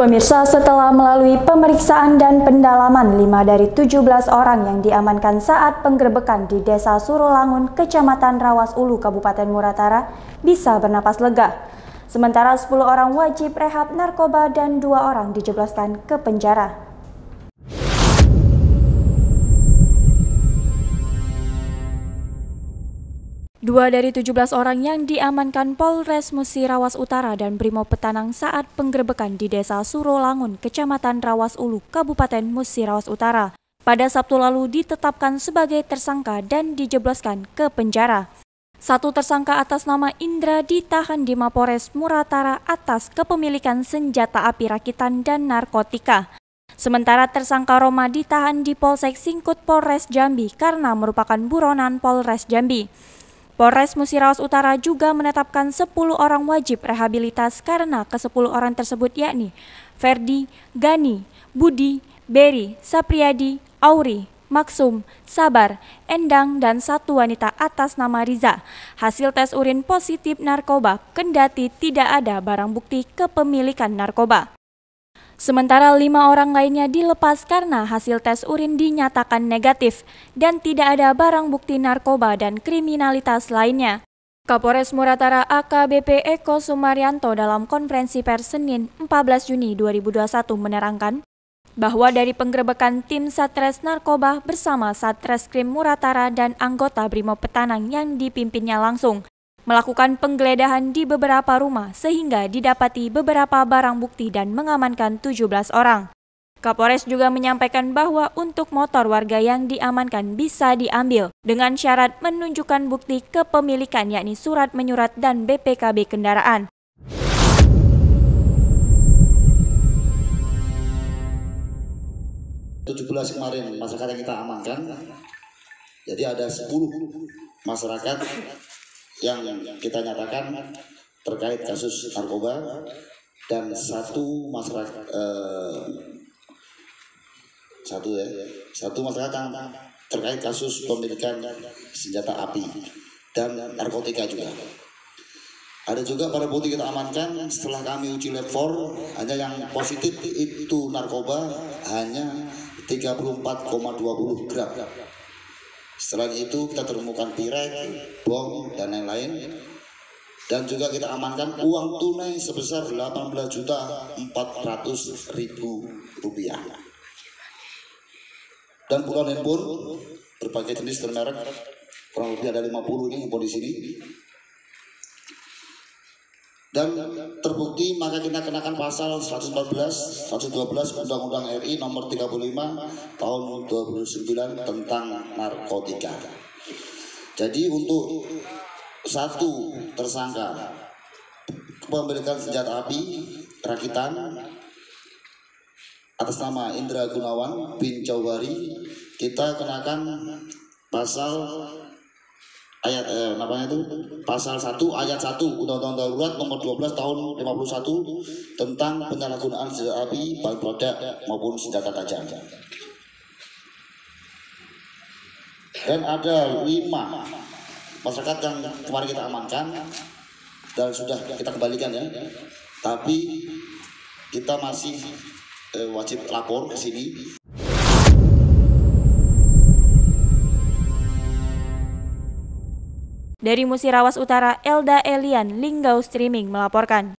Pemirsa, setelah melalui pemeriksaan dan pendalaman, 5 dari 17 orang yang diamankan saat penggerbekan di Desa Surolangun, Kecamatan Rawas Ulu, Kabupaten Muratara, bisa bernapas lega. Sementara 10 orang wajib rehab narkoba dan dua orang dijebloskan ke penjara. Dua dari 17 orang yang diamankan Polres Musi Rawas Utara dan Brimo Petanang saat penggerbekan di Desa Surolangun, Kecamatan Rawas Ulu, Kabupaten Musi Rawas Utara. Pada Sabtu lalu ditetapkan sebagai tersangka dan dijebloskan ke penjara. Satu tersangka atas nama Indra ditahan di Mapores Muratara atas kepemilikan senjata api rakitan dan narkotika. Sementara tersangka Roma ditahan di Polsek Singkut Polres Jambi karena merupakan buronan Polres Jambi. Polres Musirawas Utara juga menetapkan 10 orang wajib rehabilitas karena ke-10 orang tersebut yakni Ferdi, Gani, Budi, Beri, Sapriyadi, Auri, Maksum, Sabar, Endang, dan satu wanita atas nama Riza. Hasil tes urin positif narkoba, kendati tidak ada barang bukti kepemilikan narkoba. Sementara lima orang lainnya dilepas karena hasil tes urin dinyatakan negatif dan tidak ada barang bukti narkoba dan kriminalitas lainnya. Kapolres Muratara AKBP Eko Sumaryanto dalam konferensi pers Senin 14 Juni 2021 menerangkan bahwa dari penggerebekan tim Satres Narkoba bersama Satreskrim Muratara dan anggota Brimob Petanang yang dipimpinnya langsung melakukan penggeledahan di beberapa rumah sehingga didapati beberapa barang bukti dan mengamankan 17 orang. Kapolres juga menyampaikan bahwa untuk motor warga yang diamankan bisa diambil dengan syarat menunjukkan bukti kepemilikan yakni surat menyurat dan BPKB kendaraan. belas kemarin masyarakat yang kita amankan jadi ada 10 masyarakat yang kita nyatakan terkait kasus narkoba dan satu masyarakat eh, satu ya satu masyarakat yang terkait kasus pemilikan senjata api dan narkotika juga. Ada juga pada bukti kita amankan setelah kami uji lab 4 hanya yang positif itu narkoba hanya 34,20 gram. Setelah itu kita temukan pirek, bom, dan lain-lain. Dan juga kita amankan uang tunai sebesar 18 juta 400 ribu rupiah. Dan puluhan handphone berbagai jenis dan merek kurang lebih ada 50 ini handphone di sini dan terbukti maka kita kenakan pasal 114 112 Undang-Undang RI nomor 35 tahun 2009 tentang narkotika. Jadi untuk satu tersangka kepemilikan senjata api rakitan atas nama Indra Gunawan bin Jawari kita kenakan pasal ayat eh, namanya itu pasal 1 ayat 1 Undang-Undang Darurat nomor 12 tahun 51 tentang penyalahgunaan senjata api baik peledak maupun senjata tajam. Dan ada lima masyarakat yang kemarin kita amankan dan sudah kita kembalikan ya. Tapi kita masih eh, wajib lapor ke sini Dari Musirawas Utara, Elda Elian Linggau Streaming melaporkan.